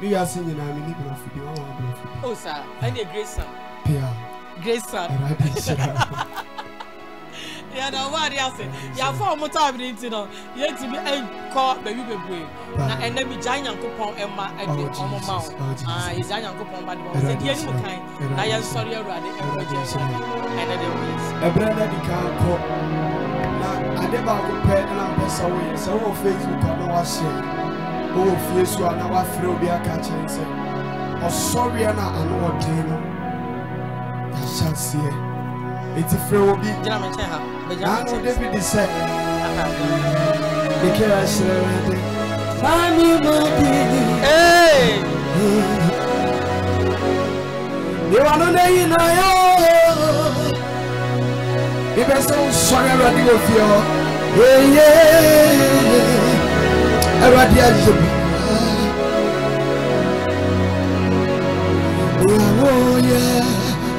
Me wiase nyinaa me ni brɔfo bi ɔwɔ brɔfo bi. O saa ɛne Grace Sam. Pia. Grace Sam. Ɛwurade nhyira. Yɛda ɔmo ade ase yɛafa ɔmo time ne nti no yɛntumi nkɔ baabi bebree na ɛnɛ mi gya nyankopɔn ɛma ɛde ɔmo ma wo yɛgya nyankopɔn ma de ma wo sɛ deɛ ɛni mu kan na yɛnsɔre awurade ɛwɔgye awurade ɛne de woyɛ sɛ ɛberɛ no adi kan kɔ na ade baako pɛ na mpɛ sɛ woyɛ sɛ wowɔ facebook a na wahyɛ wowɔ fie so a na wafrɛ obi aka kyerɛ sɛ ɔsɔreɛ no a ano ɔden no yɛahyɛ aseɛ ɛti frɛ wɔ bi gyina me nkyɛn ha Nano David sɛ, Mekira hyerɛ Awurade. Mami madi. Hey. Miwa no na yi na yo. Ibe se usware Awurade wɔ fie hɔ. Yeye. Awurade ayɛ bi. Yeah, oh yeah.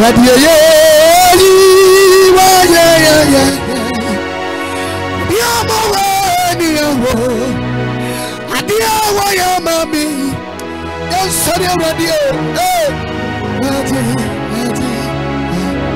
Wabie yɛ yi wayɛ yɛ yɛ bia ma wɔ ni ɛwɔ adeɛ wɔyɛ ma mi yɛn sɔre awurade o.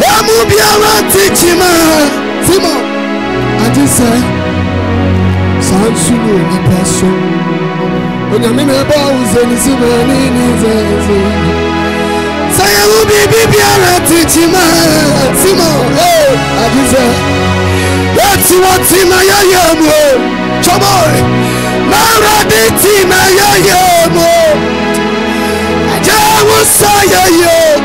Wɔn mu biara nte kyima. Tima agye sɛ saa nso ne onipa so. Onyame na ɛbɔ awo sɛ ne si ma ne ne sɛ ɛsɛ. Sɛ yɛwo biribi biara te kyima. Tima agye sɛ yɛte wɔ ti na yɛyɛ mu o. Chɔbɔe. Na awurade ti na yɛyɛ mu o. Agya wo sa yɛyɛ o.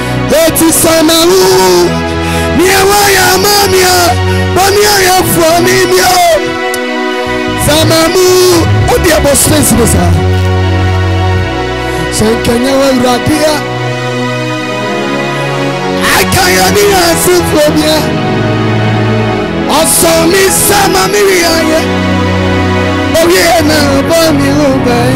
Eti sana wu Mia wa ya ma mia Bani a ya fua mi mia o Sama mu Odi abo stress ni sa Senkenya wa uradia Aka ya ni ya si fua mia Oso mi sama mi ya ye Oye na bani ubai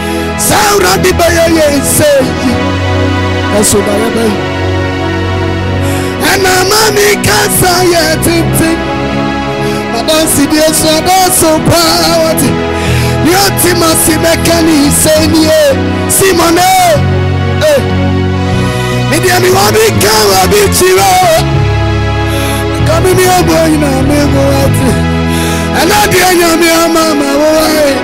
sɛ awurade bɛyɛ yɛn sɛ yi ɛso na yɛbɛyɛ ɛna ma ne kasa yɛ tenten adansedie so adanso paa wɔte ne ɔte ma se bɛka ne sɛ nie simone medeɛ mewɔ bi ka wɔ bi kyirɛ o ka me ne ɔbɔ nyinaa me ho ate ɛna deɛ nyame ama ma wowae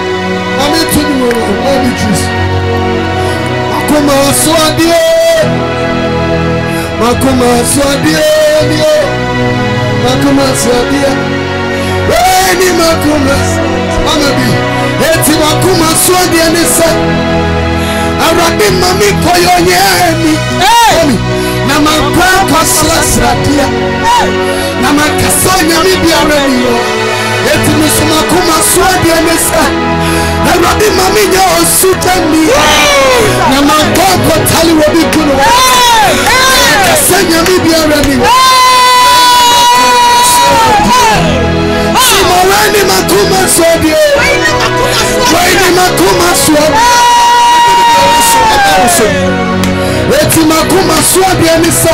Mami tumi wo mmaa bi tris. Makoma so adeɛ. Makoma so adeɛ ni o. Makoma so adeɛ. Eni makoma mama bi. Eti makoma so adeɛ ni sɛ. Awurade mami kɔyɔ nyɛ ni. Mami na makɔ akɔ srasradeɛ. Na maka sɛ nyame biara ni hɔ. Enti meso m'akoma so adeɛ ne sɛ, Awurade ma menyɛ ɔsogyani. Na mankɔ ankɔtale wɔ me kunu hɔ. Maka sɛ nyame biara ni hɔ. Simawani makoma so adeɛ. Wani makoma so adeɛ. Eti makoma so adeɛ ne sɛ.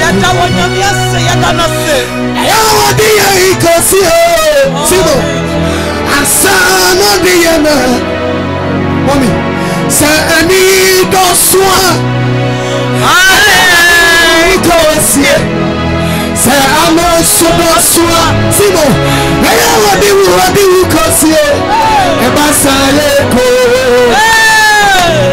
Yɛda wɔ nyame ase, yɛda no ase. Ɛyɛ wɔde yɛ nkosi o, ti no. Ansa na ɔde yɛ na. Mami, sɛ ani dɔ so a. Nkosie. Sɛ ano so dɔ so a, ti no. Ɛyɛ wɔde wu, wɔde wu kosie. Ɛba saa yɛ ko. Hey!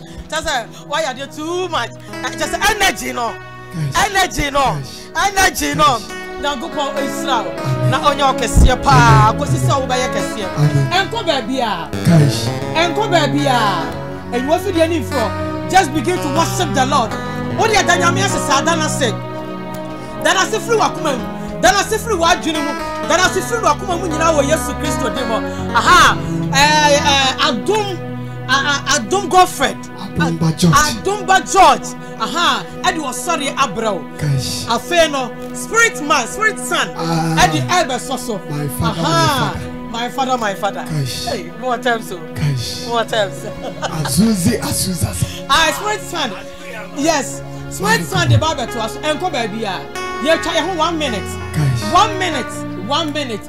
kyɛ sɛ wayɛ adeɛ too much kyɛ sɛ energy no energy no energy no nyankopɔn ɔnsira wo na ɔnyɛ ɔkɛseɛ paa kɔsi sɛ wobɛyɛ kɛseɛ ɛnkɔ baabi a ɛnkɔ baabi a ɛnyiwa so deɛ nimfoɔ just begin to worship the lord wode ɛda nyame ase saa da no ase da no ase firi wakoma mu da no ase firi wadwene mu da no ase firi wakoma mu nyinaa wɔ yesu kristo din mu aha ɛɛ ɛɛ adom Adumgo Fred, Adumba George, Adumba George, aha, ɛde ɔsɔre abrɛ wo. Afei no, spirit man, spirit son, ɛde ah. ɛbɛ sɔ so. My father, aha, my father, my father. Hey, more times so. Oh. More times. Azuzi, Azuza. Ah, spirit son, yes, spirit son de ba bɛ to us. Ɛnkɔ baabi a, yɛ twa yɛ ho one minute, one minute, one minute.